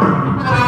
Ah!